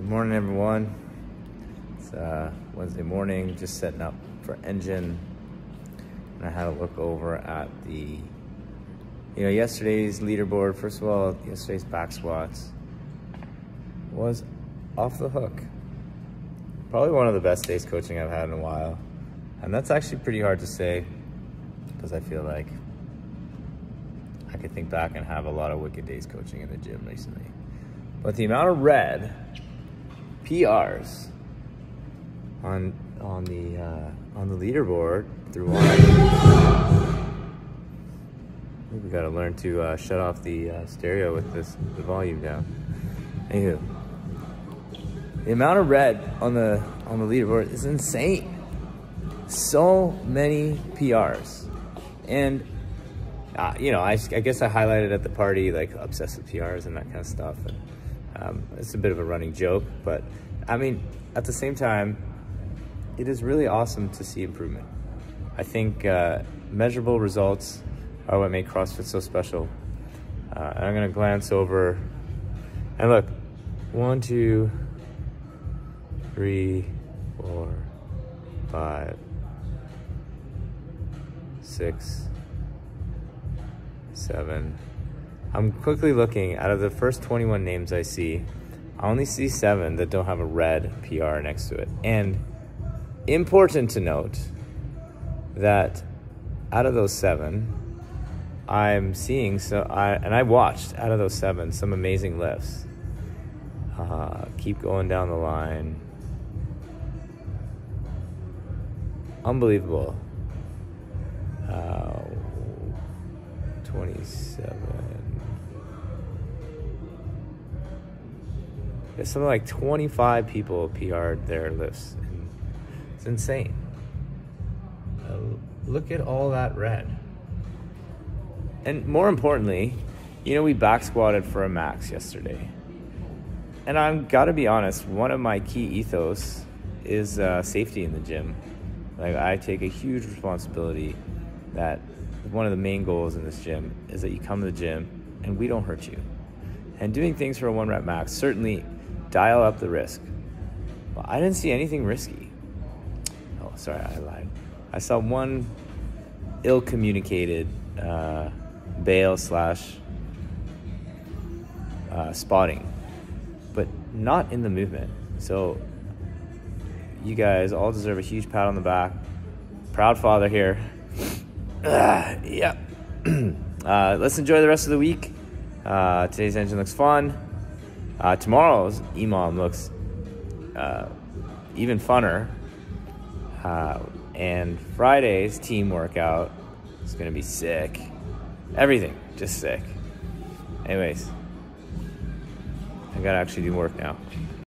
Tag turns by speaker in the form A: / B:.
A: Good morning, everyone. It's uh, Wednesday morning, just setting up for engine. And I had a look over at the, you know, yesterday's leaderboard. First of all, yesterday's back squats was off the hook. Probably one of the best days coaching I've had in a while. And that's actually pretty hard to say because I feel like I could think back and have a lot of wicked days coaching in the gym recently. But the amount of red PRs on on the uh, on the leaderboard through one. We got to learn to uh, shut off the uh, stereo with this the volume down. Anywho, the amount of red on the on the leaderboard is insane. So many PRs, and uh, you know, I, I, guess I highlighted at the party like obsessive PRs and that kind of stuff. And, um, it's a bit of a running joke, but I mean, at the same time, it is really awesome to see improvement. I think uh, measurable results are what make CrossFit so special. Uh, I'm gonna glance over, and look, one, two, three, four, five, six, seven. I'm quickly looking, out of the first 21 names I see, I only see seven that don't have a red PR next to it. And important to note that out of those seven, I'm seeing so I and I watched out of those seven some amazing lifts. Uh, keep going down the line. Unbelievable. Uh, 27. There's something like 25 people PR'd their lifts. It's insane. Uh, look at all that red. And more importantly, you know, we back squatted for a max yesterday. And I'm gotta be honest, one of my key ethos is uh, safety in the gym. Like, I take a huge responsibility that one of the main goals in this gym is that you come to the gym and we don't hurt you. And doing things for a one rep max certainly dial up the risk. But I didn't see anything risky. Oh, sorry, I lied. I saw one ill communicated uh, bail slash uh, spotting, but not in the movement. So you guys all deserve a huge pat on the back. Proud father here. Uh, yeah. uh, let's enjoy the rest of the week. Uh, today's engine looks fun. Uh, tomorrow's EMOM looks uh, even funner. Uh, and Friday's team workout is going to be sick. Everything, just sick. Anyways, I got to actually do work now.